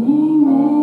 Amen.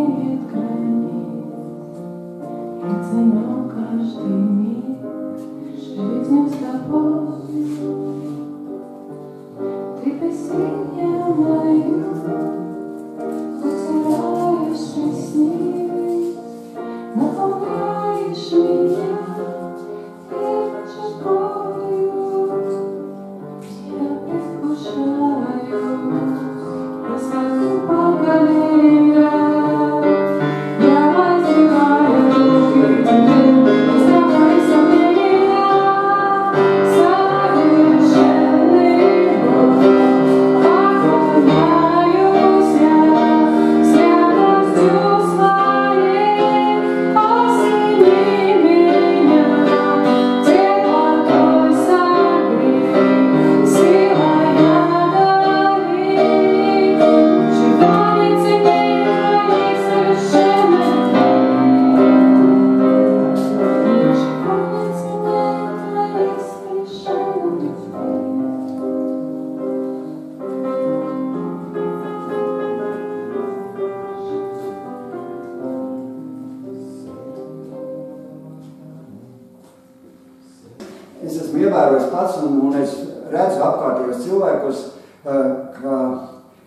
es esmu ievērojis pats un, un es redzu apkārtējos cilvēkus, eh, ka,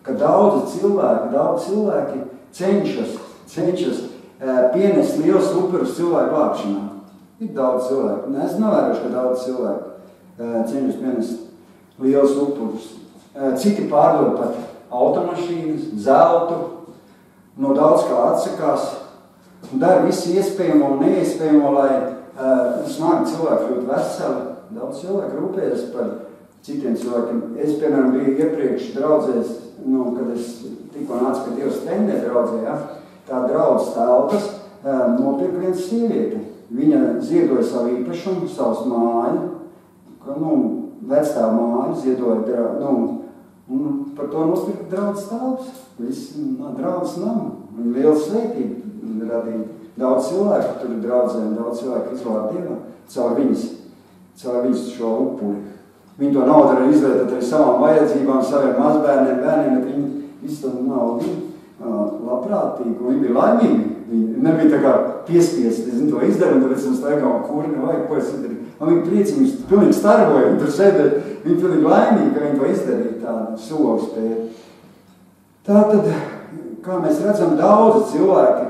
ka daudzi cilvēki, daudz cilvēki cenšas, cenšas eh, pienest liels upurus cilvēku glābšanā. Ir daudz cilvēku. Ne, es novērošu, ka daudz cilvēku eh, cenšas pienest liels upurus. Citi pārdod pat automašīnas, zeltu, no daudz kā atsakās un dara visu iespējamo un neiespējamo, lai uh, smagi cilvēki kļūtu veseli Daudz cilvēku rūpējas par citiem cilvēkiem. Es, piemēram, biju iepriekš draudzēs, nu, kad es tikko nācu pie Dievs tendē draudzē, ja, tā draudzes telpas uh, nopirka viens sievieti. Viņa ziedoja savu īpašumu, savus māju, ka, nu, vecstāvu māju ziedoja, nu, un par to nopirka draudzes telpas. Viss, nu, draudzes namu. Un liela svētība radīja. Daudz cilvēku tur ir draudzē, un daudz cilvēku izvāra Dievu caur viņas, caur viņas šo upuri. Viņi to naudu var izvērtēt arī savām vajadzībām, saviem mazbērniem, bērniem, bet viņi visu to naudu labprātīgi, un viņi bija laimīgi. Viņi nebija tā kā piespiesti, es to izdarīt, un tāpēc mums staigām, kur nevajag, ko es izdarīju. Un viņi priecīgi, viņi pilnīgi starvoja, viņi tur sēdēja, viņi pilnīgi laimīgi, ka viņi to izdarīja, tādu soli spēju. Tā tad, kā mēs redzam, daudzi cilvēki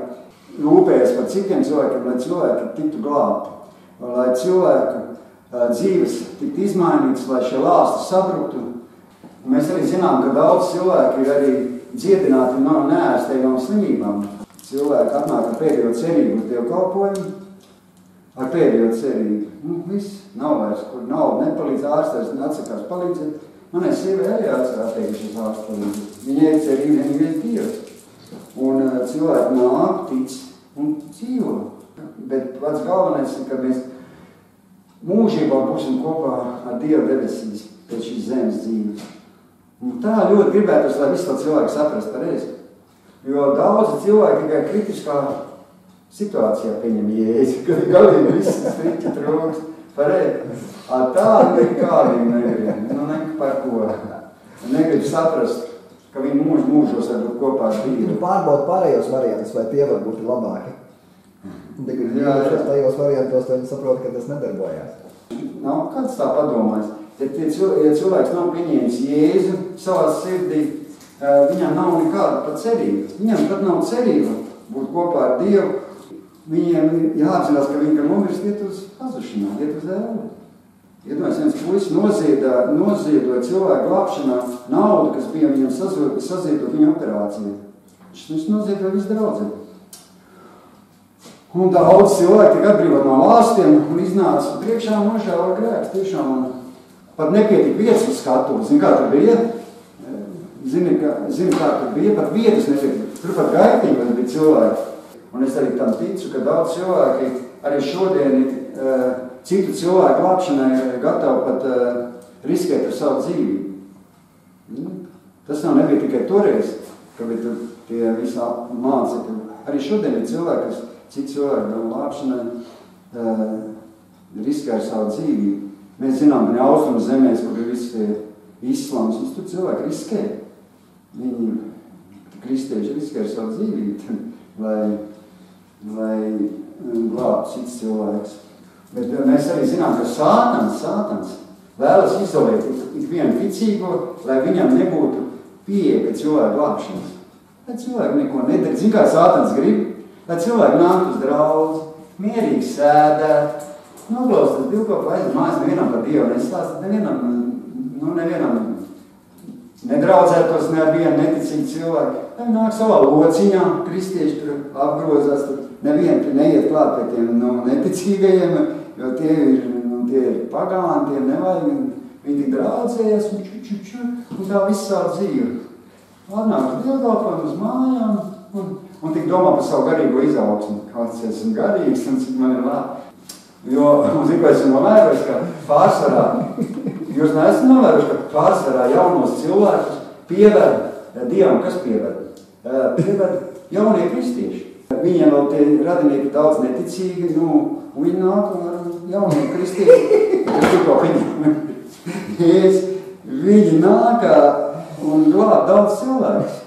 rūpējas par citiem cilvēkiem, lai cilvēki tiktu glābti, lai cilvēku dzīves tiktu izmainītas, lai šie lāsti sabruktu. Mēs arī zinām, ka daudz cilvēku ir arī dziedināti no neērstīgām slimībām. Cilvēki atnāk ar pēdējo cerību uz Dievu kalpojumu, ar pēdējo cerību. Nu, viss, nav vairs, kur nav, nepalīdz ārstēs, atsakās palīdzēt. Manai sievai arī atteikušies ārstu palīdzēt. Viņai ir cerība, viņa ir Dievs. Un cilvēki nāk, tic un dzīvo. Bet pats galvenais ir, ka mēs mūžībā būsim kopā ar Dievu debesīs pēc šīs zemes dzīves. Un tā ļoti gribētu, lai visi to cilvēki saprast pareizi. Jo daudzi cilvēki tikai kritiskā situācijā pieņem jēzi, kad galīgi viss striķi trūks. Pareizi. Ar tādu nekādiem negrib. Nu, ne par ko. Negrib saprast, ka viņi mūž mūžos var būt kopā ar Dievu. pārbaudi pārējos variantus, vai tie var būt labāki. Un Tad, kad Jā, jā. ieviešos tajos variantos, tad saprot, ka tas nedarbojās. Nav kāds tā padomājis. Ja, ja cilvēks nav pieņēmis Jēzu savā sirdī, eh, viņam nav nekāda pat cerība. Viņam pat nav cerība būt kopā ar Dievu. Viņiem ir jāapzinās, ka viņi, ka nomirst, iet uz pazušanā, iet uz ēlu. Iedomājieties, viens puisis noziedā, noziedoja cilvēku glābšanā naudu, kas bija viņam saziedot viņa operācijai. Viņš noziedoja visu draudzību. Un daudz cilvēku tika atbrīvot no lāstiem un iznāca priekšā nožēlo grēks. Tiešām man pat nepietika vietas uz skatuves. Zini, kā tur bija? Zini, kā, zini, kā tur bija? Pat vietas nepietika. Tur pat gaitīgi bija cilvēki. Un es arī tam ticu, ka daudz cilvēki arī šodien uh, citu cilvēku glābšanai ir gatavi pat uh, riskēt ar savu dzīvību. Mm. Tas nav nebija tikai toreiz, kad bija tie visi mācekļi. Arī šodien ir cilvēki, kas citu cilvēku no glābšanai riskē ar savu dzīvību. Mēs zinām, ka austrumu zemēs, kur ir visi tie islāms, tur cilvēki riskē. Viņi, kristieši riskē ar savu dzīvību, lai, lai um, glābtu cits cilvēks. Bet mēs arī zinām, ka sātans, sātans vēlas izolēt ik- ikvienu ticīgo, lai viņam nebūtu pieeja pie cilvēku glābšanas. Lai cilvēki neko nedara. Zini, kā sātans grib? Lai cilvēki nāk uz draudz, mierīgi sēdēt, noklausās divkopā aiz mājas, nevienam par Dievu nestāst, nevienam, nu, nevienam nedraudzētos ne ar vienu neticīgu cilvēku. Lai nāk savā lociņā, kristieši tur apgrozās, tur nevienu tur neiet klāt pie tiem nu, neticīgajiem, jo tie ir, nu, tie ir pagāni, tiem nevajag, viņi tik draudzējas, un, ču, ču, ču, un tā viss savu dzīvi. Atnāk uz dievkalpojumu, uz mājām, un, un tik domā par savu garīgo izaugsmu, kāds es esmu garīgs, un cik man ir labi. Jo, un zinu, ko esmu novērojis, ka pārsvarā, jūs neesat novērojuši, ka pārsvarā jaunos cilvēkus pieved Dievam, kas pieved? Eh, Pieved jaunie kristieši. Viņiem vēl tie radinieki daudz neticīgi, nu, viņi nāk ar jauniem kristiešiem. Tikko viņi, viņi nāk un glāb daudz cilvēkus.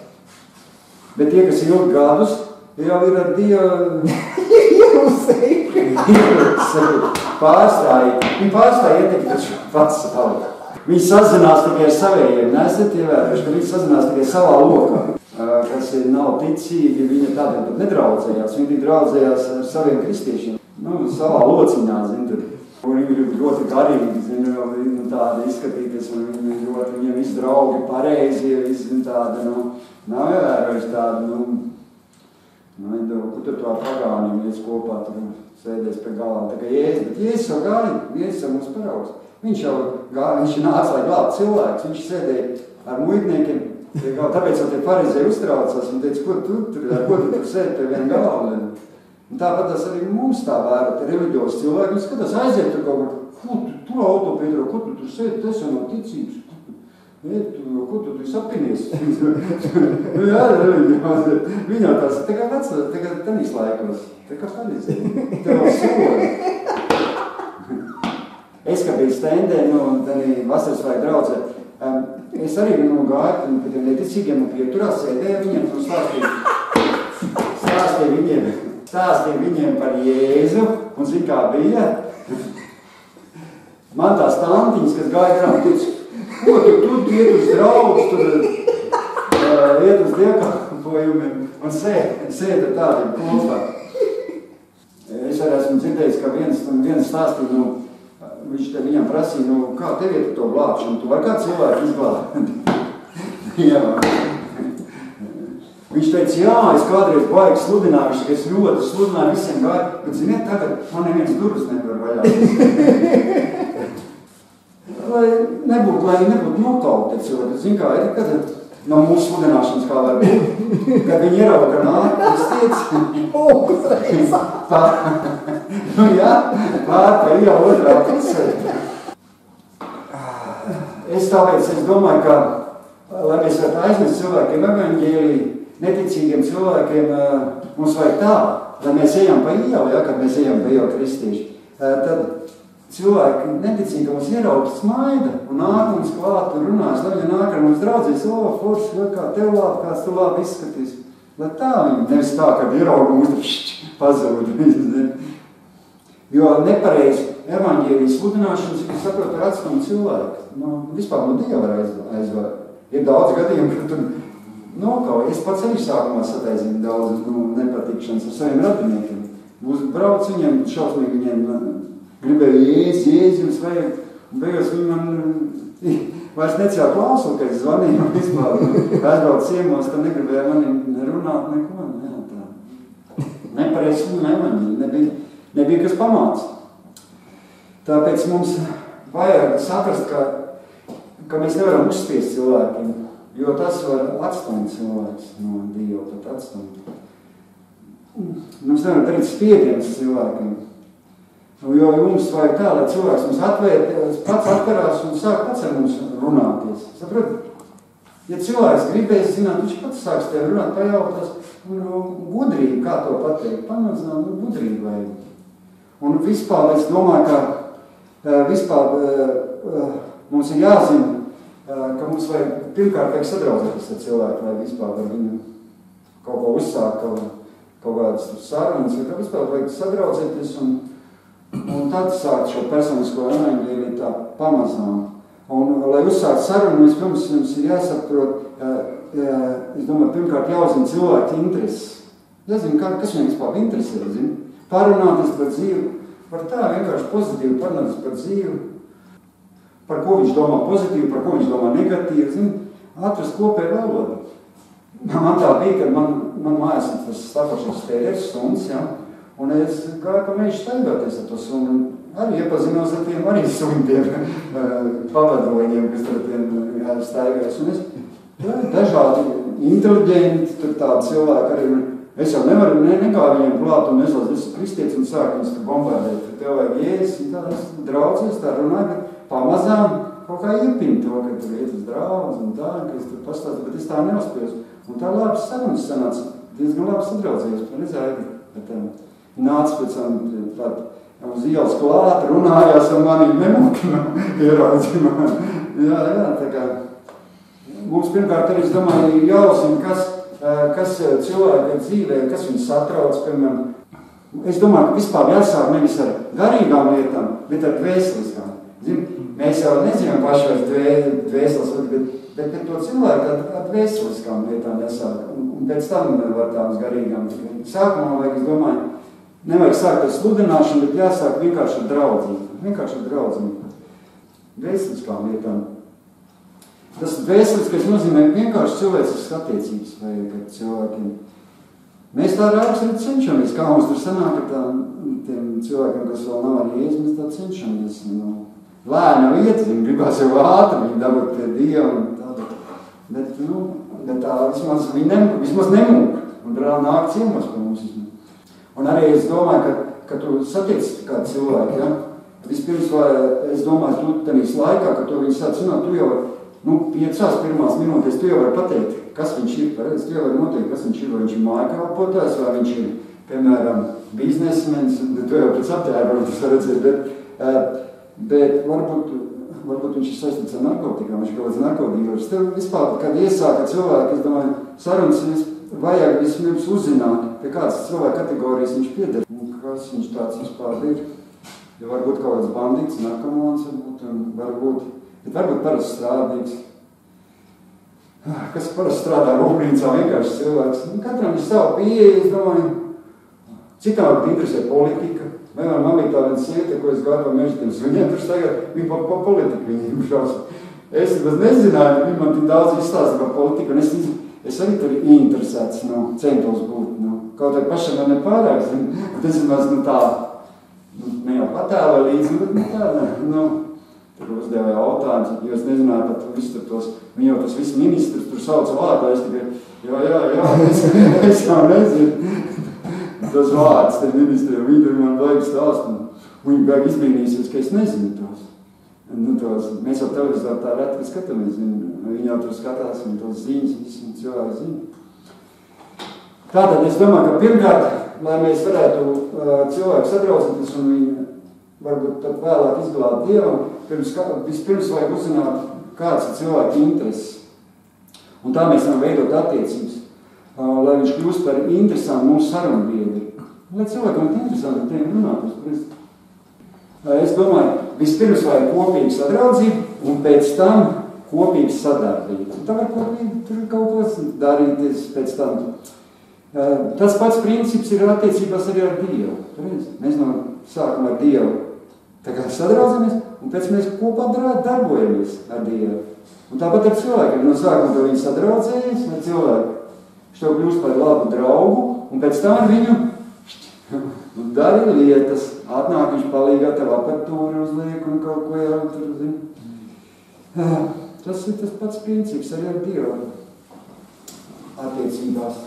Bet tie, kas ilgi gadus, jau ir ar Dievu pārstāja. Viņi pārstāja ietekmi taču pats savu. Viņi sazinās tikai ar savējiem. Nesat ievērojuši, ka viņi sazinās tikai savā lokā. Kas ir nav ticīgi, viņi tādiem pat nedraudzējās. Viņi draudzējās ar saviem kristiešiem. Nu, savā lociņā, zin, tur. Un viņi ir ļoti garīgi, zin, tādi izskatīties, un viņi ļoti, viņiem visi draugi pareizi, visi, tādi, nu, nav ievērojuši tādu, nu, Nu, kur tur tā pagāniem ies kopā, tur sēdēs pie galā, tā kā Jēzus, bet Jēzus jau gāja, Jēzus jau mums paraugs. Viņš jau gāja, viņš nāca, lai glābtu cilvēks, viņš sēdēja ar muitniekiem, tāpēc jau tie pareizēji uztraucās, un teica, ko tu tur, ko tu tur sēdi pie viena galva. Un tāpat tas arī mums tā vēra, te reliģijos cilvēki, skatās aiziet tur kaut kur, ko tu tur auto, Pedro, ko tu tur sēdi, tas jau nav ticības. Nē, tu, ko tu tur sapinies? nu, jā, reliģijos. Viņā tās, tā kā vecā, tā kā tenīs laikos, tā kā pareizi. Tev vēl soli. Es, kā biju stendē, nu, tādā vasaras vai draudzē, um, es arī nu, gāju pie tiem neticīgiem un pieturās sēdēju viņiem un stāstīju, stāstīju viņiem, stāstīju viņiem par Jēzu un zin kā bija. Man tās tantiņas, kas gāja garām, teica, ko tu, tu, tu iet uz draugus, tur uh, iet uz dievkalpojumiem un sēd, sēd ar tādiem kopā. Es arī esmu dzirdējis, ka viens, viens stāstīja, nu, viņš te viņam prasīja, nu, kā tev iet to glābšanu, tu vari kā cilvēku izglābt? jā. Viņš teica, jā, es kādreiz baigi sludināju, viņš, ka es ļoti sludināju visiem gāju, bet ziniet, tagad man neviens durvis nevar vaļā. Lai nebūtu, lai nebūtu nokauti cilvēki, zin kā, ir, kad no mūsu sludināšanas kā var būt, kad viņi ierauga, ka nāk, es teicu, pār, nu jā, pār pa ielu otrā pusē. Es tāpēc, es domāju, ka, lai mēs varētu aiznest cilvēkiem evaņģēliju, neticīgiem cilvēkiem, mums vajag tā, lai mēs ejam pa ielu, ja, kad mēs ejam pa ielu kristieši, tad cilvēki neticīgi, ka mums ieraugs smaida un nāk mums klāt un runās, lai viņi nāk ar mums draudzīs, o, forši, vai kā tev labi, kāds tu labi izskatīs. Lai tā viņi, nevis tā, kad ierauga mums pazūd. jo nepareizi evaņģēlijas sludināšanas, es saprotu, ir atstumu cilvēku. Nu, vispār no Dieva var aizvērt. Ir daudz gadījumu, ka tur nokauj. Es pats arī sākumā sataisīju daudz nu, nepatikšanas ar saviem radiniekiem. Uz brauc viņiem, šausmīgi viņiem gribēju jēs, jēzus vajag. Un beigās viņi man vairs necēla klausu, kad es zvanīju un vispār aizbraucu ciemos, tad negribēja mani runāt neko. Jā, tā. Nepareizi un nemanīgi, nebija, nebija kas pamāca. Tāpēc mums vajag saprast, ka, ka mēs nevaram uzspiest cilvēkiem, jo tas var atstumt cilvēks no Dieva, pat atstumt. Mums nevar darīt spiedienus cilvēkiem. Nu, jo mums vajag tā, lai cilvēks mums atvērt, pats atkarās un sāk pats ar mums runāties. Saprot? Ja cilvēks gribēs zināt, viņš pats sāks tev runāt, pajautās, nu, gudrību, kā to pateikt, pamazināt, nu, gudrību vajag. Un vispār es domāju, ka uh, vispār uh, mums ir jāzina, ka mums vajag, pirmkārt, vajag sadraudzēties ar cilvēku, lai vispār var viņu kaut ko uzsākt, kaut, kaut kādas sarunas, ka vispār vajag sadraudzēties un Un tad sākt šo personisko evaņģēliju tā pamazām. Un, lai uzsākt sarunu, vispirms jums ir jāsaprot, es domāju, pirmkārt jāuzina cilvēku intereses. Jāzina, kā, kas viņam vispār interesē, zin? Parunāties par dzīvi, par tā vienkārši pozitīvi parunāties par dzīvi, par ko viņš domā pozitīvi, par ko viņš domā negatīvi, zin? Atrast kopēju valodu. Man tā bija, kad man, man mājās ir tas stafošais tērērs suns, ja? Un es gāju pa mežu staigāties ar to sunu. Arī iepazinos ar tiem arī suņiem, pavadoņiem, kas tur tiem staigās. Un es jā, dažādi inteliģenti, tur tādi cilvēki arī. Es jau nevaru, ne, negāju viņiem klāt un es esmu kristietis un sāku viņus tur bombardēt. Tev vajag jēs, un tā es draudzies, tā runāju, bet pamazām kaut kā iepin to, ka tur iet uz draudz un tā, ka es tur pastāstu, bet es tā neuzspiesu. Un tā labi sarunas sanāca, diezgan labi sadraudzījos, redzēju, bet um, nāca pēc tam tād, uz ielas klāt, runājās ar mani, nemokina, ieraudzīja mani. Jā, jā, tā kā mums pirmkārt arī, es domāju, jāuzina, kas, kas cilvēka dzīvē, kas viņus satrauc, piemēram. Es domāju, ka vispār jāsāk nevis ar garīgām lietām, bet ar dvēseliskām. Mēs jau nezinām dvē, dvēseles, bet, bet, bet to cilvēku ar, ar dvēseliskām lietām jāsāk. Un, un pēc tam var tām garīgām. Sākumā vajag, es domāju, Nevajag sākt ar sludināšanu, bet jāsāk vienkārši ar draudzību. Vienkārši ar draudzību. Dvēseliskām lietām. Tas dvēseliskais nozīmē vienkārši cilvēciskas attiecības vajag ar cilvēkiem. Mēs tā arī cenšamies, kā mums tur sanāk ar tām, tiem cilvēkiem, kas vēl nav arī Jēzus, mēs tā cenšamies, nu, lēna viņi gribās jau ātri, viņi dabūt pie Dieva un tādu. Bet, nu, bet tā vismaz, viņi nem, vismaz nemūk, un brāl nāk ciemos par mums. Un arī es domāju, ka, ka tu satiec kādu cilvēku, ja? Vispirms, vai es domāju, tu tenīs laikā, kad tu viņu sāc zināt, tu jau, nu, piecās pirmās minūtēs, tu jau vari pateikt, kas viņš ir, paredz, tu jau vari noteikt, kas viņš ir, vai viņš ir mājkalpotājs, vai viņš ir, piemēram, biznesmenis, tu jau pēc aptēru, tas var redzēt, bet, eh, bet varbūt, varbūt viņš ir saistīts ar narkotikām, viņš kaut kāds narkotīvars. Tev vispār, kad iesāka cilvēki, es domāju, sarunas vajag vispirms uzzināt, pie kādas cilvēka kategorijas viņš pieder, un kas viņš tāds vispār ir. Jo varbūt kaut kāds bandīts, narkomāns, varbūt, varbūt, bet varbūt parasts strādīgs. Ah, Kas parasti strādā rūpnīcā, vienkārši cilvēks. Nu, katram ir sava pieeja, es domāju, varbūt interesē politika. Vienmēr man bija tāda sieta, ko es gāju pa mežģiem, viņiem tur tagad, viņi pa, pa politiku viņiem šaus. Es pat nezināju, viņi man tik daudz izstāsta par politiku, un es, es arī tur interesēts, nu, centos būt, nu, kaut arī pašam man nepārāk, zinu, bet es maz, nu, tā, nu, ne jau patēla līdzi, bet nu, tā, ne, nu, tur uzdeva jautājumus, jo es nezināju pat visu tur tos, viņi jau tas viss ministrs tur sauca vārdā, es tikai, jā, jā, jā, es, es jau nezinu, tos vārdus, te ministriem, viņi tur man vajag stāst, un viņi beig izbrīnīsies, ka es nezinu tos. Nu, tos, mēs jau televizorā tā reti skatāmies, un viņi jau tur skatās, un tos ziņas, visi cilvēki zina. Tātad es domāju, ka pirmkārt, lai mēs varētu uh, cilvēku sadraudzēties un viņu varbūt tad vēlāk izglābt Dievam, pirms, kā- vispirms vajag uzzināt, kāds ir cilvēka intereses. Un tā mēs varam veidot attiecības, uh, lai viņš kļūst par interesantu mūsu sarunbiedri. Lai cilvēkam ir interesanti ar tiem runāt. Uh, Es domāju, vispirms vajag kopīgu sadraudzību, un pēc tam kopīgu sadarbību. Tā var kopīgi tur kaut ko darīties pēc tam. Uh, Tas pats princips ir attiecībās arī ar Dievu. Reiz. Mēs no sākuma ar Dievu sadraudzamies, un pēc mēs kopā dar- darbojamies ar Dievu. Un tāpat ar cilvēkiem. No sākuma tu viņu sadraudzējies ar cilvēku. Viņš tev kļūst par labu draugu, un pēc tam viņu dari lietas. Atnāk viņš palīgā tev apatūru uzliek un kaut ko jau tur, zini. Ah, Tas ir tas pats princips arī ar Dievu attiecībās.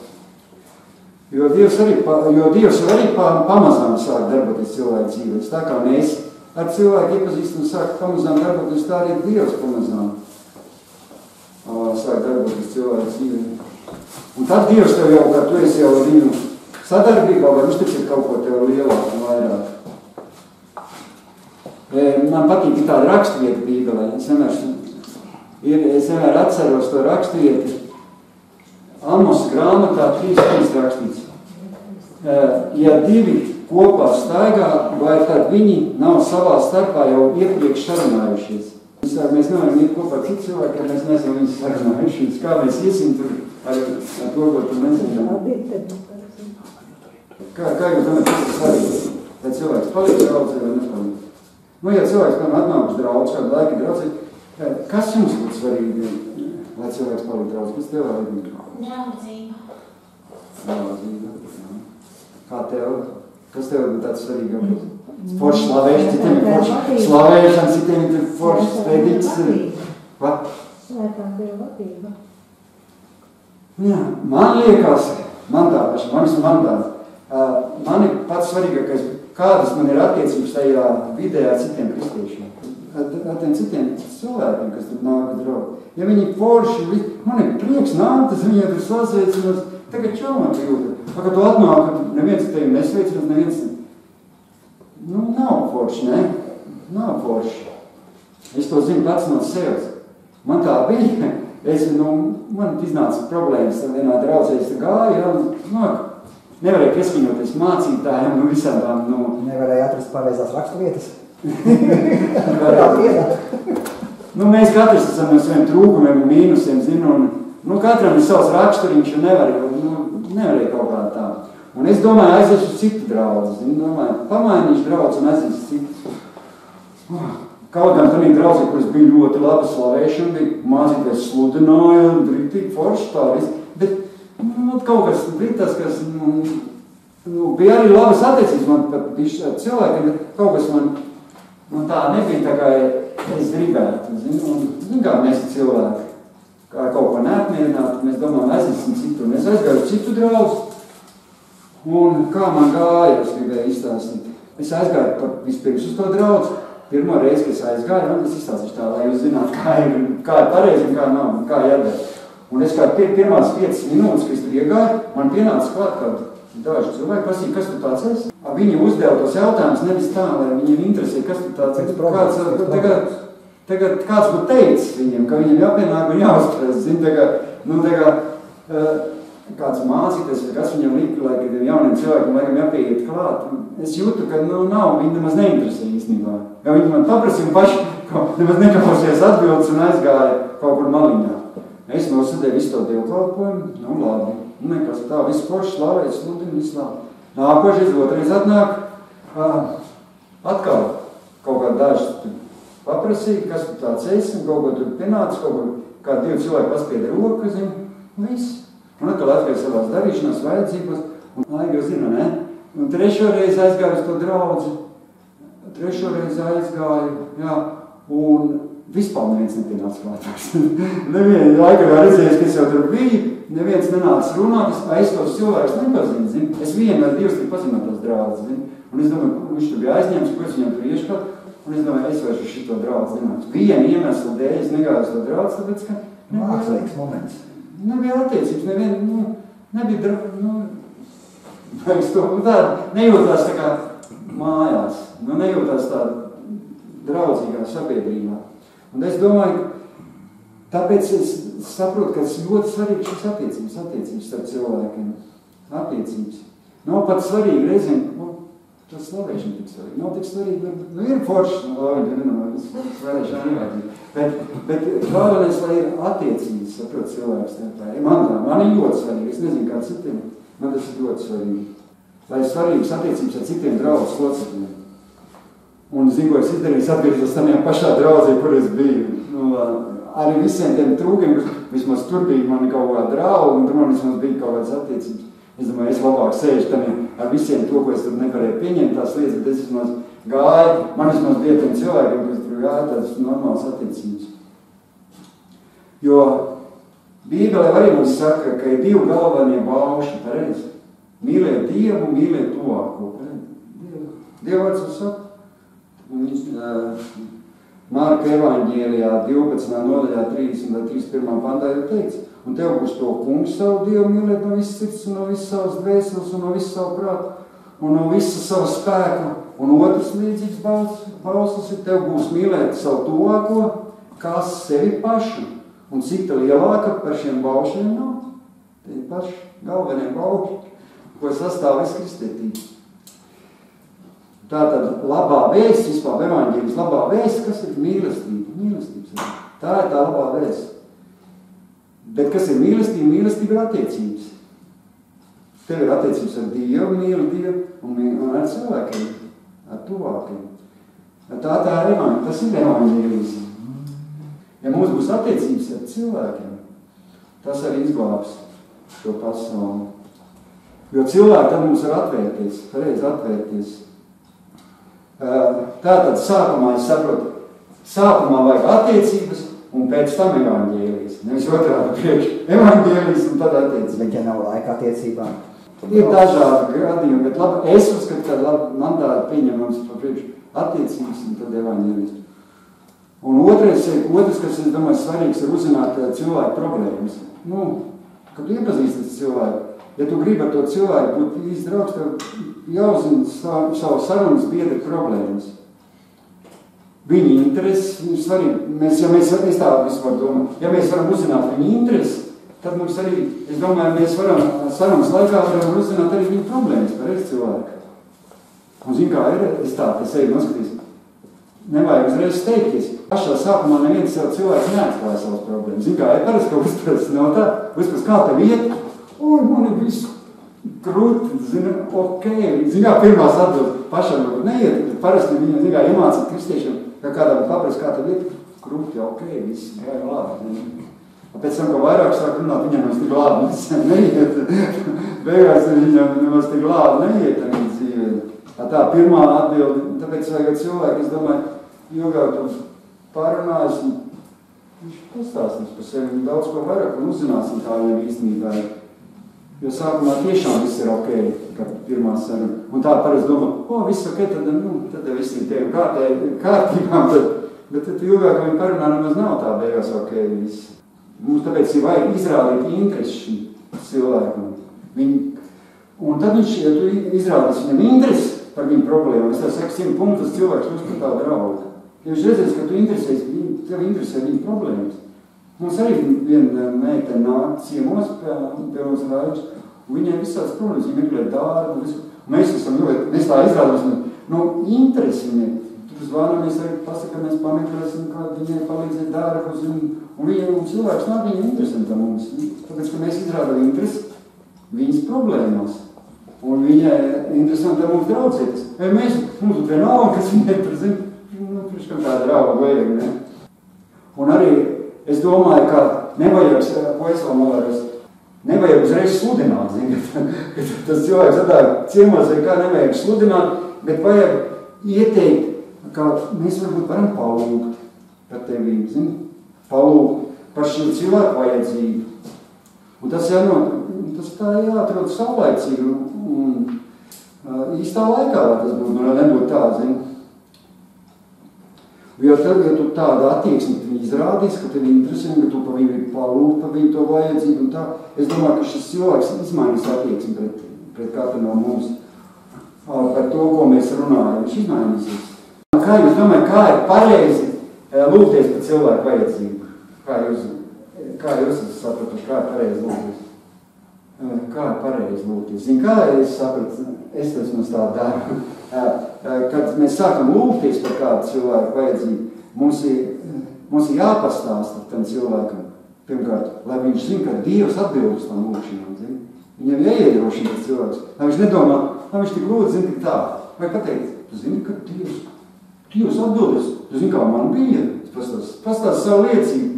Jo Dievs arī, jo Dievs arī pa, pamazām sāk darboties cilvēku dzīvēs. Tā kā mēs ar cilvēku iepazīstam sāk pamazām darboties, tā arī Dievs pamazām sāk darboties cilvēku dzīvē. Un tad Dievs tev jau, kā tu esi jau ar viņu sadarbībā, var uzticēt kaut ko tev lielāku un vairāk. E, Man patīk tāda rakstvieta Bībelē. Es vienmēr, ir, es vienmēr atceros to rakstvietu. Amos grāmatā 3.3 rakstīts. E, Ja divi kopā staigā, vai tad viņi nav savā starpā jau iepriekš sarunājušies? Mēs nevaram iet kopā ar citu cilvēku, mēs neesam viņus sarunājušies. Kā mēs iesim tur ar, ar to, ko tu nezinām? Kā, kā jūs domājat, kas ir svarīgi? Lai cilvēks paliek draudzē vai nepaliek? Nu, ja cilvēks, piemēram, atnāk uz draudz, kādu laiku draudzē, eh, kas jums būtu svarīgi, lai cilvēks paliek draudzē? Kas tev vajag? Neaudzība. Draudzība, jā. Kā tev? Kas tev būtu tāds svarīgākais? Forši slavēšana, citiem ir forši slavēšana, citiem ir forši spēdīts. Va? Svētā Dieva vadība. Jā, man liekas, man tā paša, man visam man tā. Uh, man ir pats svarīgākais, kādas man ir attiecības tajā vidē ar citiem kristiešiem. Ar, ar tiem citiem cilvēkiem, kas tur nāk uz draugu. Ja viņi ir forši, man ir prieks nākt, tas viņiem tur sasveicinos, tagad čomā jūta. Kad tu atnāk, neviens tevi nesveicinās, neviens, nu, nav forši, ne? Nav forši. Es to zinu pats no sevis. Man tā bija. Es, nu, man iznāca problēmas ar vienā draudzē, es gāju, ja, un, nu, nevarēju pieskaņoties mācītājiem, nu, visādām, nu, Nevarēja atrast pareizās raksturvietas. Nu, mēs katrs esam no saviem trūkumiem un mīnusiem, zinu, un, nu, katram ir savs raksturiņš, un nevar, nu, nevarēja kaut kā tā. Un es domāju, aiziešu uz citu draudzi, zinu, domāju, pamainīšu draudzi un aiziešu uz citu. Oh, Kaut gan tādā draudzē, kuras bija ļoti laba slavēšana, bija mācīties sludināja, un rītīgi forši tā viss. Bet nu, kaut kas bija tas, kas, nu, nu, bija arī labas attiecības man pat ar cilvēkiem, bet kaut kas man, man tā nebija tā kā es gribētu, zini, un, zini, kā mēs cilvēki, kā kaut ko neapmierināti, mēs domājam, aiziesim citu, un es aizgāju citu draugu, un kā man gāja, es gribēju izstāstīt. Es aizgāju pat vispirms uz to draugu, pirmo reizi, kad es aizgāju, man tas izstāstīšu tā, lai jūs zinātu, kā ir, kā ir pareizi un kā nav, un kā jādara. Un es kā pir pirmās 5 minūtes, kad tur iegāju, man pienāca klāt kādu daži cilvēki, prasīja, kas tu tāds esi. Viņi uzdeva tos jautājumus nevis tā, lai viņiem interesē, kas tu tāds esi. Kāds, tagad, tagad kāds būtu teicis viņiem, ka viņiem jāpienāk un jāuzprast, zin, tagad, nu, tagad, uh, kāds mācīties, vai kas viņam lika, lai kādiem jauniem cilvēkiem laikam jāpieiet klāt. Es jūtu, ka nu, nav, viņi nemaz neinteresē īstenībā. Jo viņi man paprasīja un paši nemaz nekaposies atbildes un aizgāja kaut kur maliņā. Es nosēdēju visu to dievkalpojumu, nu labi, nu nekas tā, viss forši slavēt, sludina, viss labi. Nākošais, otrais atnāk, uh, atkal kaut kā daži paprasīja, kas tu tāds esi, un kaut ko tur pienāca, kaut ko, kā divi cilvēki paspieda roku, zin, un viss. Un atkal atgāja savās darīšanās, vajadzības, un laika zina, ne? Un trešo reizi aizgāju uz to draudzi, trešo reizi aizgāju, jā, un vispār neviens nepienāca klātās. neviens, laikam jau redzējis, ka es jau tur biju, neviens nenāca runāt, es, es tos cilvēkus nepazinu, zin. Es vienu vai divus tik pazinu tos draudz, zin. Un es domāju, viņš tur bija aizņēmis, ko es viņam tur ieškot, un es domāju, es vairs šito draudz nenācu. Vienu iemeslu dēļ es negāju to draudz, tāpēc, ka... Mākslīgs moments. Nebija attiecības, nevien, nu, nebija draudz, nu, vajag to, nu tā, nejūtās tā kā mājās, nu, nejūtās tā draudzīgā sabiedrībā. Un es domāju, tāpēc es saprotu, ka tas ļoti svarīgi šis attiecības, attiecības starp cilvēkiem. Attiecības. Nav pat svarīgi reizēm, nu, tas slavēšana tik svarīgi. Nav tik svarīgi, bet, nu, ir forši, nu, labi, nevienam, es slavēšana nevajag. Bet, bet galvenais, lai ir attiecības, saprot, cilvēks starpā. Man tā, man ir ļoti svarīgi, es nezinu, kā citiem, man tas ir ļoti svarīgi. Lai ir svarīgas attiecības ar citiem draugus locekļiem. Un zinu, ko es izdarīju, es atgriezos tajā pašā draudzē, kur es biju. Nu, arī visiem tiem trūkiem, vismaz tur bija mani kaut kāda drauga, un tur man vismaz bija kaut kādas attiecības. Es domāju, es labāk sēžu tam ar visiem to, ko es tur nevarēju pieņemt tās lietas, bet es vismaz gāju, man vismaz bija tiem cilvēkiem, kas tur gāja tādas normālas attiecības. Jo Bībelē arī mums saka, ka ir divi galvenie bauši, pareizi. Mīlēt Dievu, mīlēt tuvāko. Dievvārds mums saka. Mārka evaņģēlijā 12. nodaļā 30. un 31. pantā ir teikts, un tev būs to kungs savu Dievu mīlēt no visas sirds un no visas savas dvēseles un no visas savu prātu un no visas savu spēku. Un otrs līdzīgs bauslis ir tev būs mīlēt savu tuvāko, kā sevi pašu. Un cita lielāka par šiem baušiem nav. Tie ir paši galvenie bauši, ko sastāv viss kristietība. Tā tad labā vēsts, vispār evaņģēlis labā vēsts, kas ir mīlestība? Mīlestības. Tā ir tā labā vēsts. Bet kas ir mīlestība? Mīlestība ir attiecības. Tev ir attiecības ar Dievu, mīli Dievu un, un ar cilvēkiem, ar tuvākiem. Tā tā ir evaņģēlis, tas ir evaņģēlis. Ja mums būs attiecības ar cilvēkiem, tas arī izglābs šo pasauli. Jo cilvēki tad mums var atvērties, pareizi atvērties. Tātad sākumā es saprotu, sākumā vajag attiecības un pēc tam evaņģēlijas. Nevis otrādi priekš evaņģēlijas un tad attiecības. Bet ja nav laika attiecībām, Ir dažādi gadījumi, bet labi, es uzskatu, ka labi, man tāda pieņemams pa priekš attiecības un tad evaņģēlijas. Un otrais, otrs, kas, es domāju, svarīgs, ir uzzināt cilvēku problēmas. Nu, kad iepazīstas cilvēku, ja tu gribi ar to cilvēku būt īsti draugs, tev jāuzzina savu, savu sarunas biedru problēmas. Viņa intereses, viņu svarīgi, mēs, ja mēs, es tā vispār domāju, ja mēs varam uzzināt viņa intereses, tad mums arī, es domāju, mēs varam sarunas laikā varam uzzināt arī viņa problēmas par es cilvēku. Un zin kā ir, es tā, es eju noskatīs, nevajag uzreiz steigties. Pašā sākumā neviens sev cilvēks neatklāja savas problēmas. Zin kā, ja parasti, ka uzprast nav tā, uzprast kā tev iet, oi, man ir viss krūti, zina, ok. Zin kā, pirmās atbild pašam varbūt neiet, parasti viņa, zin kā, iemācīt kristiešiem, ka kādam paprast, kā tev iet, krūti, ok, viss, vai labi. Un pēc tam, kad vairāk sāk runāt, viņam nemaz tik labi neiet. Beigās viņam nemaz tik labi neiet arī dzīvē. Tā, tā pirmā atbilde, tāpēc vajag cilvēku, es domāju, ilgāk tu pārunājas, un viņš pastāstīs par sevi, daudz ko vairāk, un uzzināsim tā viņam īstenībā. Jo sākumā tiešām viss ir ok, kā pirmā saruna. Un tā parasti domā, o, viss ok, tad, nu, tad viss ir tev kārtē, kārtībām, tad, bet tad ilgāk viņi parunā, nemaz nav tā beigās ok, viss. Mums tāpēc ir vajag izrādīt interesi cilvēkam. Viņ, un tad viņš, ja tu izrādīs viņam interesi par viņu problēmu, es tā saku, simt punktus cilvēks uz par tādu draugu. Ja viņš redzēs, ka tu interesēs, viņu, tev interesē viņa problēmas. Mums arī viena meitene nāk ciemos pie, pie mums rāģis, un viņai visāds problēmas, viņa meklē darbu, visu. Mēs esam ļoti, mēs tā izrādāsim, nu, interesi viņai. Tur zvanamies arī pasaka, mēs pameklēsim, kā viņai palīdzēt darbus, un, un viņa, un cilvēks nav viņa interesanta mums. Tāpēc, ka mēs izrādām interesi viņas problēmās. Un viņai interesanta mums draudzētas. Vai mēs, mums vienalga, kas viņai zina, nu, priekš kā tā drauga vajag, ne? Un arī es domāju, ka nevajag, ko es vēl novēros, nevajag uzreiz sludināt, zini, ka, ka tas cilvēks atdā ciemos vai kā nevajag sludināt, bet vajag ieteikt, ka mēs varbūt varam palūgt par tevīm, zini, palūgt par šo cilvēku vajadzību. Un tas jāno, tas tā jāatrod saulaicīgi un, un īstā laikā, lai tas būtu, nebūtu tā, zini. Jo tad, ja tu tādu attieksmi izrādīsi, ka tev interesē, ka tu pa viņu palūgt, pa viņu to vajadzību un tā, es domāju, ka šis cilvēks izmainīs attieksmi pret, pret katru no mums. Par to, ko mēs runājam, viņš izmainīsies. Kā jūs domājat, kā ir pareizi lūgties par cilvēku vajadzību? Kā jūs, kā jūs sapratuši, kā ir pareizi lūgties? Kā ir pareizi lūgties? Zin, kā es sapratu, es tas mums tā daru. Kad mēs sākam lūgties par kādu cilvēku vajadzību, mums ir, mums ir jāpastāsta tam cilvēkam, pirmkārt, lai viņš zina, ka Dievs atbild uz tam lūkšanām. Zin? Viņam jāiedrošina tas cilvēks, lai viņš nedomā, lai viņš tik lūdzu, zina, tik tā. Vai pateikt, tu zini, ka Dievs, Dievs atbildes, tu zini, kā man bija, pastāst, pastāst savu liecību.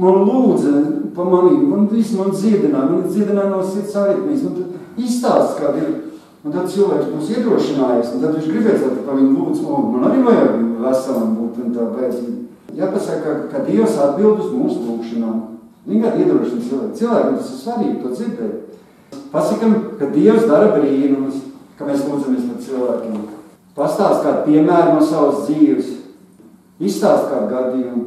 Man lūdza pa manīm, man viss man dziedināja, man dziedināja no sirds aritmijas, man tad izstāsts, kā Dievs. Un tad cilvēks būs iedrošinājies, un tad viņš gribēs, viņu lūdzu, o, man arī vajag veselam būt un tā vajadzība. Jāpasaka, ka Dievs atbild uz mūsu lūkšanām. Vienkārši iedrošina cilvēku. Cilvēkam tas ir svarīgi, to dzirdēt. Pasakam, ka Dievs dara brīnumus, ka mēs lūdzamies par cilvēkiem. Pastāst kādu piemēru no savas dzīves. Izstāst kādu gadījumu.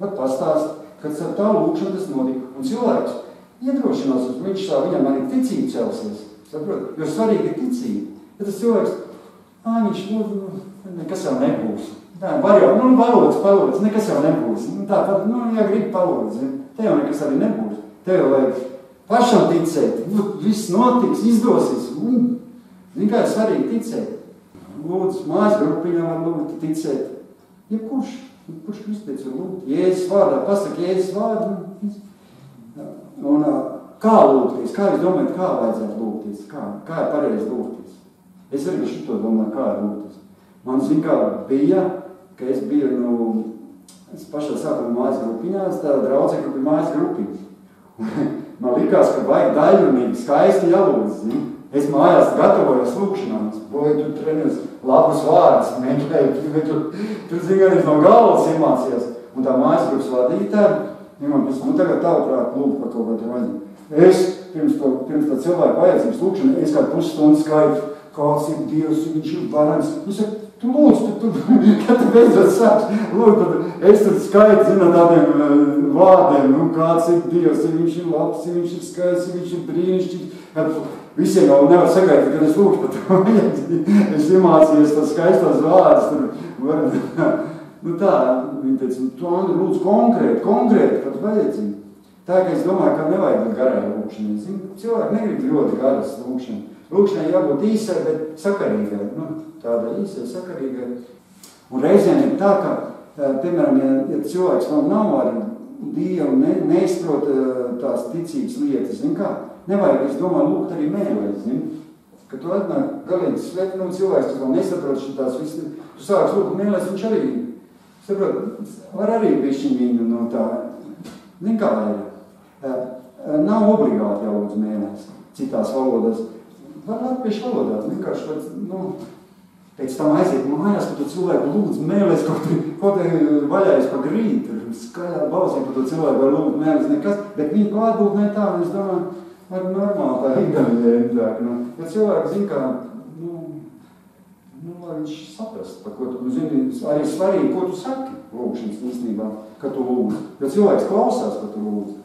Vat pastāst, kad ar tā lūkšanu tas notika. Un cilvēks iedrošinās, uz viņš tā viņam arī ticība celsies. Saprot? Jo svarīgi ir ticība. Ja tas cilvēks, ā, viņš, nu, nekas jau nebūs. Tā, var jau, nu, palods, palods, nekas jau nebūs. Nu, tā, pat, nu, ja grib palods, ja, te jau nekas arī nebūs. Te jau vajag pašam ticēt, nu, viss notiks, izdosies. Un, ir svarīgi ticēt. Lūdzu, mājas grupiņā var lūgt ticēt. Jebkurš, jebkurš kristietis var lūgt. Jēzus vārdā, pasaka Jēzus vārdu. Un, kā lūgties, kā jūs domājat, kā vajadzētu lūgties, kā, kā ir pareizi lūgties? Es arī šito domāju, kā ir lūgties. Man zin, kā bija, ka es biju, nu, es pašā sākumā mājas grupiņā, es tāda draudzē, ka bija mājas grupiņas. Man likās, ka vajag daļrunīgi, skaisti jālūdz, zin? Es mājās gatavojos lūkšanām, boju tur trenos labus vārdus, meklēju, bet tur, tur zin, arī no galvas iemācījās. Un tā mājas grupas vadītāja, viņam pēc, nu tagad tavuprāt lūk par kaut kādu vajadzību. Es pirms to, pirms to cilvēku vajadzības lūkšanu, es kādu pusstundu skaitu, kāds ir Dievs, viņš ir varens. Viņš saka, tu lūdzu, tu, tu, kad tu beidzot sāc, lūdzu, tad es tur skaitu, zinu, tādiem uh, vārdiem, nu, kāds ir Dievs, ja viņš ir labs, ja viņš ir skaists, ja viņš ir brīnišķīgs. Visiem jau nevar sagaidīt, kad es lūkšu par to. es iemācījos tos skaistos vārdus. Tur, var, nu tā, viņi teica, tu Andri lūdzu konkrēti, konkrēti pat vajadzību. Tā, ka es domāju, ka nevajag garai lūkšanai. Zinu, cilvēki negrib ļoti garas lūkšanai. Lūkšanai jābūt īsai, bet sakarīgai. Nu, tāda īsai, sakarīgai. Un reizēm ir tā, ka, piemēram, ja, ja cilvēks vēl nav ar Dievu, ne, neizprot tās ticības lietas, zin kā, nevajag, es domāju, lūgt arī mēlēs, zin, ka tu atnāk galīgi svet, nu, cilvēks, kas vēl nesaprot šitās visas, tu sāks lūgt mēlēs, viņš arī, saprot, var arī bišķiņ viņu no tā Zin kā? Eh, eh, Nav obligāti jālūdz mēnesis citās valodās. Var latviešu valodā, vienkārši, kad, nu, pēc tam aiziet mājās, ka tu cilvēku lūdz mēlēs, kaut kur, kaut kur vaļājas pa grīt, tur skaļā balsī, ka tu cilvēku var lūgt mēlēs nekas, bet viņa klātbūtnē tā, un es domāju, var normāli tā ikdienīgāk, nu, ja cilvēki zin, kā, nu, nu, lai viņš saprast, par ko tu, nu, zini, arī svarīgi, ko tu saki lūgšanas īstenībā, ka tu lūdz, jo cilvēks klausās, ka tu lūdz.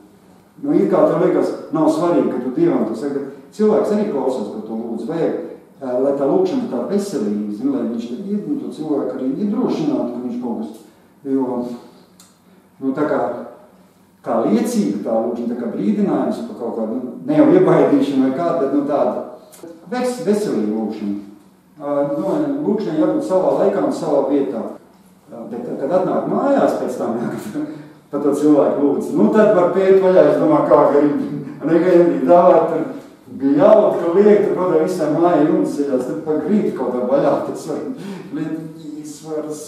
Nu, ir kā tev liekas, nav svarīgi, ka tu Dievam to saki, cilvēks arī klausās, ka tu lūdz, vajag, eh, lai tā lūkšana tā veselīga, zin, lai viņš ied, nu, to cilvēku arī iedrošinātu, ka viņš kaut kas, jo, nu, tā kā, kā liecība tā lūkšana, tā kā brīdinājums par kaut kādu, nu, ne jau iebaidīšanu vai kādu, bet, nu, tāda, ves, veselīga lūkšana. Uh, nu, lūkšanai jābūt savā laikā un savā vietā. Uh, bet, kad atnāk mājās pēc tam, par to cilvēku lūdzu, nu, tad var piet vaļā, es domāju, kā grib, negaidīt dāvāt, tur bija jālūt, ka liek, tur kaut kā visā māja jums ceļās, tad pa grīt kaut kā vaļā, tas var liet īsvaras,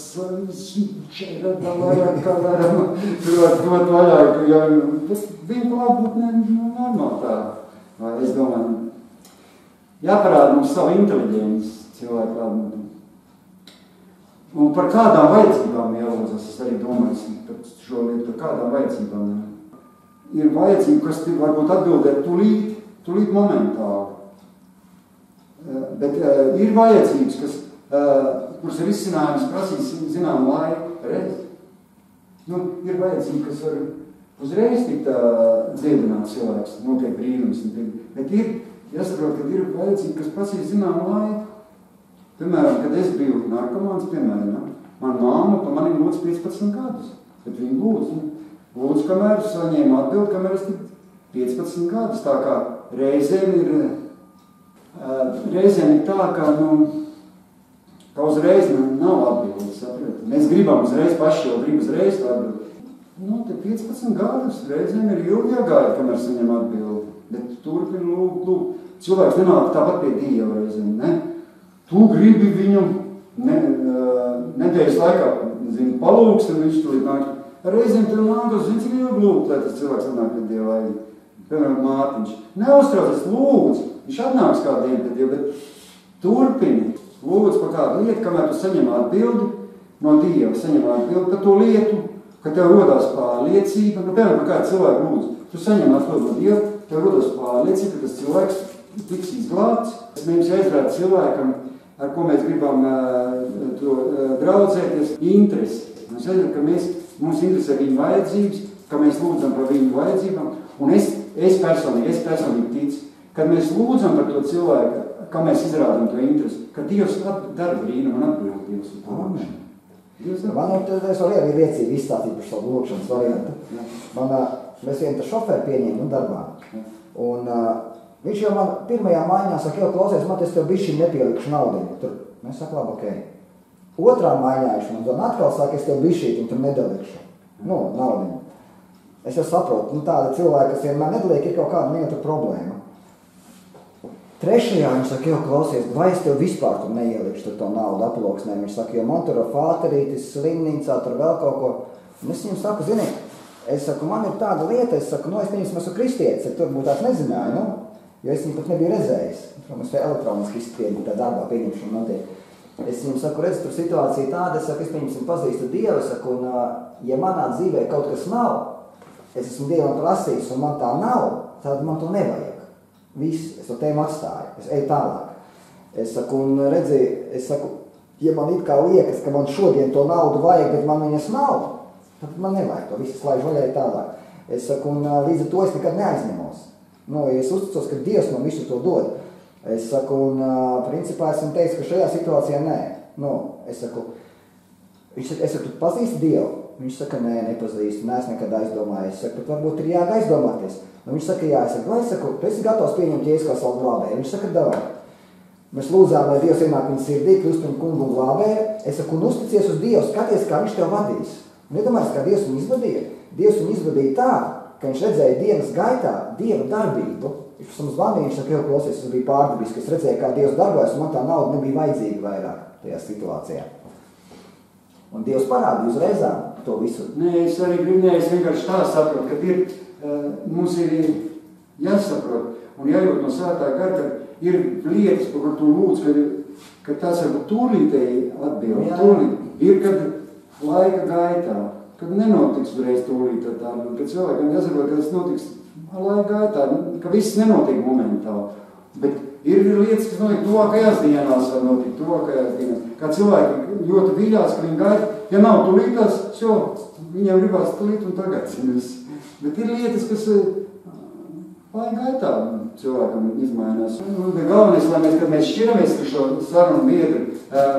šeit vairāk kā varam, tur var dot vaļā, jo viņa klātbūtnē, nu, normāli tā. Vai es domāju, jāparāda mums savu inteliģenci cilvēku klātbūtnē. Un par kādām vajadzībām jālūdzas, es arī domāju par šo lietu, par kādām vajadzībām. Ir vajadzība, kas te varbūt atbildēt tulīt, tulīt momentāli. Eh, Bet uh, ir vajadzības, kas, uh, kuras ir izcinājums prasīs zinām laiku reizi. Nu, ir vajadzība, kas var uzreiz tikt dziedināt cilvēks, notiek brīnums. Bet ir, jāsaprot, ka ir vajadzība, kas prasīs zinām laiku. Piemēram, kad es biju narkomāns, piemēram, ja, man māma pa mani lūdz 15 gadus, bet viņa lūdz, lūdz, kamēr es saņēmu atbildi, kamēr es tik 15 gadus, tā kā reizēm ir, uh, reizēm ir tā, ka, nu, ka uzreiz nu, nav atbildes, saprot. Mēs gribam uzreiz paši, jau grib uzreiz atbildi. Nu, te 15 gadus reizēm ir ilgi jāgāja, kamēr saņem atbildi, bet turpin lūgt, lūgt. Cilvēks nenāk tāpat pie Dieva reizēm, ne? Tu gribi viņu ne, nedēļas laikā, zini, palūks, un viņš tur nāk. Reizēm tur nāk, uz zini, cik ilgi lūgt, lai tas cilvēks atnāk pie Dieva, piemēram, mātiņš. Neuztraucies, lūdz, viņš atnāks kādu dienu pie Dieva, bet turpini, lūdz par kādu lietu, kamēr tu saņem atbildi no Dieva, saņem atbildi par to lietu, ka tev rodās pārliecība, nu, piemēram, par kādu cilvēku lūdz, tu saņem atbildi no Dieva, tev rodās pārliecība, ka tas cilvēks tiks izglābts. Mums jāizrāda cilvēkam, ar ko mēs gribam to draudzēties, interesi. Mums jāzina, ka mēs, mums interesē viņa vajadzības, ka mēs lūdzam par viņu vajadzībām, un es, es personīgi, es personīgi ticu, kad mēs lūdzam par to cilvēku, kā mēs izrādām to interesi, ka Dievs dara brīnumu un atbild Dievs uz to. Man ir varu arī liecību izstāstīt par savu lūkšanas variantu. Man, mēs vienu tā šoferu pieņēmu darbā. Un uh, viņš jau man pirmajā maiņā saka, jau klausies, man es tev bišķi nepielikšu naudu. Tur mēs sakām, labi, ok. Otrā maiņā viņš man zvan atkal saka, es tev bišķi tur nedalikšu. Nu, naudu. Es jau saprotu, nu tāda cilvēka, kas vienmēr nedaliek, ir kaut kāda viena problēma. Trešajā viņš saka, jau klausies, vai es tev vispār tur neielikšu to naudu aploksnē. Viņš saka, jo man tur ir fāterītis, slimnīcā, tur vēl kaut ko. Un es viņam saku, zini, es saku, man ir tāda lieta, es saku, nu, es viņus esmu kristietis, tur būtu tās nezināju, nu, jo es viņu pat nebiju redzējis. Mums ir elektroniski izspiedi, tā darbā pieņemšana notiek. Es viņam saku, redz, tur situācija tāda, es saku, es viņus pazīstu Dievu, saku, un, ja manā dzīvē kaut kas nav, es esmu Dievam prasījis, un man tā nav, tad man to nevajag. Viss, es to tēmu atstāju, es eju tālāk. Es saku, un redzi, es saku, ja man it kā liekas, ka man šodien to naudu vajag, bet man viņas nav, tad man nevajag to visu slaižu vaļai tālāk. Es saku, un līdz ar to es nekad neaizņemos. Nu, ja es uzticos, ka Dievs man visu to dod. Es saku, un principā esmu teicis, ka šajā situācijā nē. Nu, es saku, viņš saka, es saku, tu pazīsti Dievu? Viņš saka, nē, nepazīstu, neesmu nekad aizdomājies. Es saku, bet varbūt ir jāga aizdomāties. Un viņš saka, jā, es saku, vai es saku, tu esi gatavs pieņemt Jēzus kā savu glābēju? Viņš saka, davai. Mēs lūdzām, lai Dievs ienāk viņa sirdī, kļūst par kungu un glābēju. Es saku, un uzticies uz Dievu, skaties, kā viņš tev vadīs. Nedomājies, kā Dievs viņu izvadīja. Dievs viņu izvadīja tā, ka viņš redzēja dienas gaitā Dieva darbību. Viņš mums zvanīja, viņš saka, klausies, tas bija pārdabiski. Es redzēju, kā Dievs darbojas, un man tā nauda nebija vajadzīga vairāk tajā situācijā. Un Dievs parādīja uzreiz, to visu. Nē, es arī gribu, nē, es vienkārši tā saprotu, ka ir, uh, mums ir jāsaprot un jājūt no svētā gara, ka ir lietas, par kur tu lūdz, ka, ka tas varbūt tūlītēji atbild. Jā. Tūlīt. Ir, kad laika gaitā, kad nenotiks uzreiz tūlīt ar tādu, kad cilvēkam jāsaprot, ka tas notiks laika gaitā, ka viss nenotiek momentāli. Bet ir lietas, kas notiek tuvākajās dienās, var notikt tuvākajās dienās. Kā cilvēki ļoti vīļās, ka viņi gaida, ja nav tūlītās, šo, viņiem gribās tūlīt un tagad. Bet ir lietas, kas eh, laika gaitā cilvēkam izmainās. Un galvenais, lai mēs, kad mēs šķiramies ar šo sarunu biedru, uh,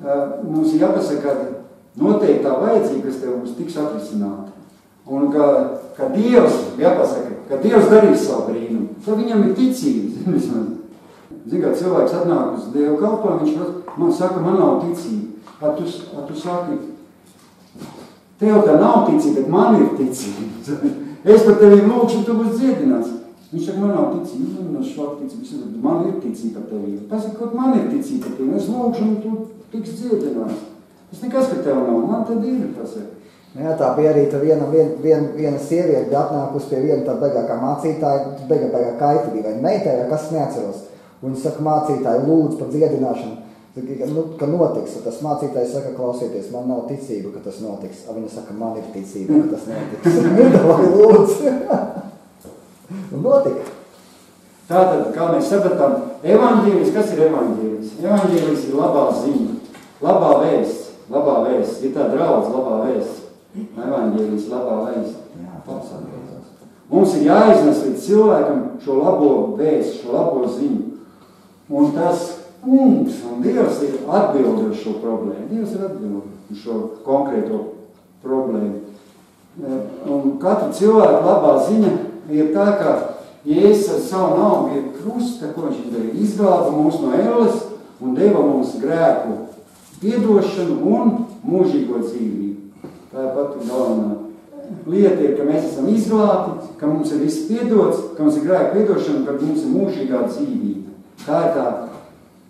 uh, mums ir jāpasaka, ka noteikti tā vajadzība, kas tev būs tiks atrisināta. Un ka, ka Dievs, jāpasaka, ka Dievs darīs savu brīnumu. Tad viņam ir ticība. zini, kā cilvēks atnāk uz Dievu kalpojumu, viņš man saka, man nav ticība. A tu, a tu saki, tev tā nav ticība, bet man ir ticība. Es par tevi lūkšu, tu būsi dziedināts. Viņš saka, man nav ticība, man nav švāk ticība. Es saku, man ir ticība par tevi. Pasaka, man ir ticība par tevi. Es lūkšu, un tu tiks dziedināts. Tas nekas, ka tev nav. Man tad ir, pasaka. Nu Jā, tā bija arī tā viena, viena, viena, viena sieviete, bija atnākusi pie viena tāda beigākā mācītāja, beiga, beigā kaita bija, vai meitai, vai kas neatceros. Viņa saka, mācītāji, lūdzu par dziedināšanu, Saka, ka, nu, ka notiks. Un tas mācītājs saka, klausieties, man nav ticība, ka tas notiks. A viņa saka, man ir ticība, ka tas notiks. Vai lūdzu? Un notika. Tātad, kā mēs sapratām, evaņģēlis, kas ir evaņģēlis? Evaņģēlis ir labā ziņa, labā vēsts, labā vēsts, ir tā draudz, labā vēsts. Evaņģēlis, labā vēsts. Jā, tas atbildās. Mums ir jāiznes līdz cilvēkam šo labo vēstu, šo labo ziņu. Un tas kungs un Dievs ir atbildi uz šo problēmu. Dievs ir atbildi uz šo konkrēto problēmu. Eh, Un katra cilvēka labā ziņa ir tā, ka Jēzus ar savu naudu ir krusta, ko viņš darīja. Izglāba mūs no ēles un deva mums grēku piedošanu un mūžīgo dzīvību. Tā ir pati galvenā lieta ir, ka mēs esam izglābti, ka mums ir viss piedots, ka mums ir grēka piedošana, ka mums ir mūžīgā dzīvība. Tā ir tā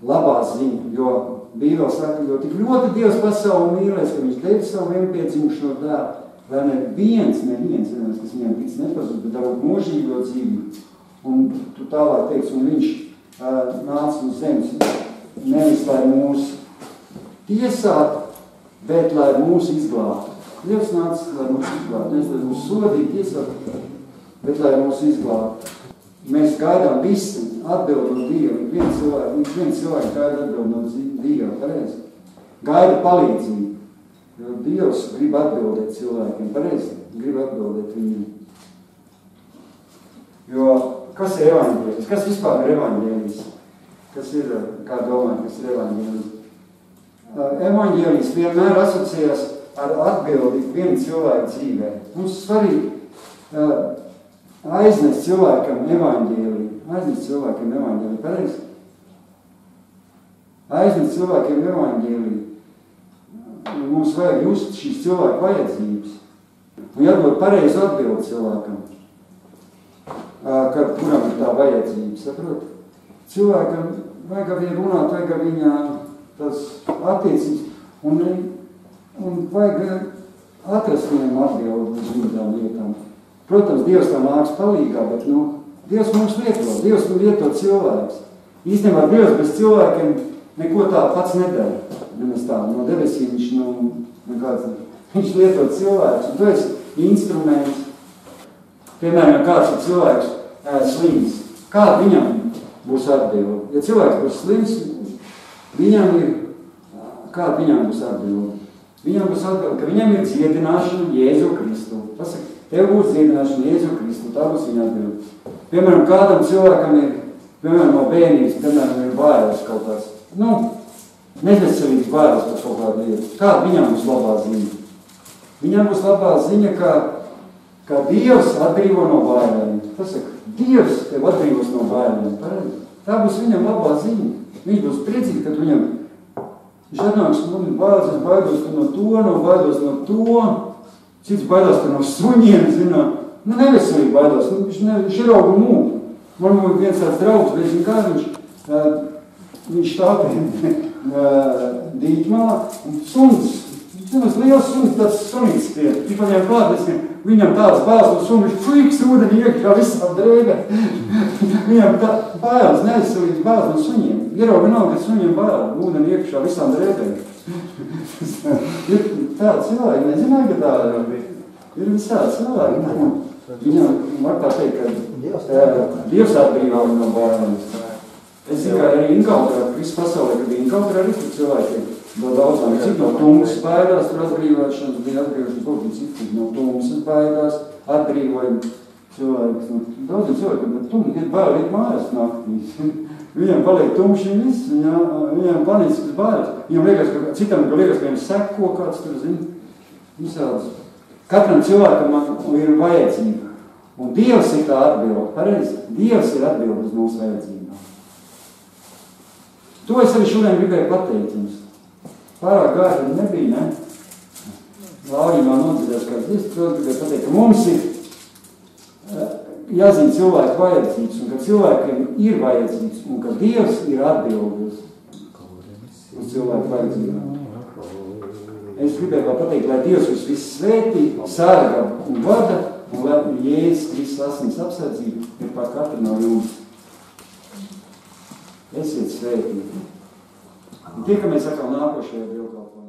labā ziņa, jo Bībele saka, jo tik ļoti Dievs pasauli mīlēs, ka viņš deva savu vienpiedzimušo dēlu, lai neviens, neviens, neviens, kas viņam tic nepazūd, bet dabūt mūžīgo dzīvību. Un tu tālāk teiks, un viņš uh, nāca uz zemes, nevis lai mūs tiesātu, bet lai mūs izglābtu. Dievs nāca, lai mūs izglābtu, nevis lai mūs sodītu, tiesātu, bet lai mūs izglābtu. Mēs gaidām visi atbildi no Dieva. Ik viens cilvēks, viens cilvēks gaida atbildi no Dieva, pareizi. Gaida palīdzību. Jo Dievs grib atbildēt cilvēkiem, pareizi. Grib atbildēt viņiem. Jo kas ir evaņģēlis? Kas vispār ir evaņģēlis? Kas ir, kā domājat, kas ir evaņģēlis? Evaņģēlis vienmēr asociējas ar atbildi vienu cilvēku dzīvē. Mums svarīgi aiznest cilvēkam evaņģēliju. Aiznest cilvēkiem evaņģēliju. Pareizi? Aiznest cilvēkiem evaņģēliju. Mums vajag just šīs cilvēku vajadzības. Un jādod pareizi atbildi cilvēkam. Kad, kuram ir tā vajadzība, saprot? Cilvēkam vajag ar viņu runāt, vajag ar viņā tas attiecības. Un, un vajag atrast viņam atbildi uz viņu tām lietām. Protams, Dievs tam nāks palīgā, bet, nu, Dievs mums lieto, Dievs mums lieto cilvēks. Īstenībā Dievs bez cilvēkiem neko tā pats nedara. Nemaz tā, no debesīm viņš, nu, nekāds, viņš lieto cilvēks, un tu esi instruments. Piemēram, ja kāds ir cilvēks slims, kāda viņam būs atbilde? Ja cilvēks būs slims, viņam ir, kāda viņam būs atbilde? Viņam būs atbilde, ka viņam ir dziedināšana Jēzu Kristu. Pasaka, tev būs dziedināšana Jēzu Kristu, tā būs viņa atbilde. Piemēram, kādam cilvēkam ir, piemēram, no bērnības, piemēram, ir bailes kaut kāds, nu, neveselīgs bailes par kaut kādu lietu. Kāda viņam būs labā ziņa? Viņam būs labā ziņa, ka, ka Dievs atbrīvo no bailēm. Pasaka, Dievs tev atbrīvos no bailēm. Tā būs viņam labā ziņa. Viņš būs priecīgs, ka tu viņam Viņš atnāks, man ir bailes, es baidos no to, no baidos no to. Cits baidās no suņiem, zinā. Nu, neveselīgi baidās. Nu, viņš, ne, viņš ir augu mūku. Man ir viens tāds draugs, zin kā viņš, uh, viņš stāv pie uh, dīķmalā un suns. Tas liels suns, tāds sunīts tie, tipaņiem klāt, es viņam tāds bāls no sunu, viņš čuiks ūdeni iekšā visām drēbē. viņam tā bāls, neaizsūdīts bāls no suņiem. Ierauga nav, ka suņiem bāl, ūdeni iekšā visām drēbēm. ir tādi cilvēki, nezināju, ka tāda ir. Ir visādi cilvēki. Viņam var tā teikt, ka Dievs atbrīvā no bālēm. Es ka arī inkautrā, visu pasaulē, kad inkautrā arī tur cilvēkiem no daudzām cik no tumsas baidās, tur atbrīvošanas bija atbrīvošanas, kā cik no tumsas baidās, atbrīvojumi cilvēks. Nu, daudziem cilvēkiem, bet tum, ir bail iet mājās naktīs. Viņam paliek tumši un viss, viņam, viņam paniskas bailes. Viņam liekas, ka citam, ka liekas, ka viņam seko kāds tur, zin, visādas. Katram cilvēkam ir vajadzība. Un Dievs ir tā atbilde, pareizi. Dievs ir atbilde uz mūsu vajadzībām. To es arī šodien gribēju pateikt jums. Pārāk gāri nebija, ne? Laurija man nodzirdēs, ka to gribēju pateikt, ka mums ir eh, jāzina cilvēku vajadzības, un ka cilvēkiem ir vajadzības, un ka Dievs ir atbildes uz cilvēku vajadzībām. Es gribēju vēl pateikt, lai Dievs jūs visus svētī, sārga un vada, un lai Jēzus Kristus asins apsardzība ir pār katru no jums. Esiet svētīgi. Un tiekamies atkal nākošajā dievkalpojumā.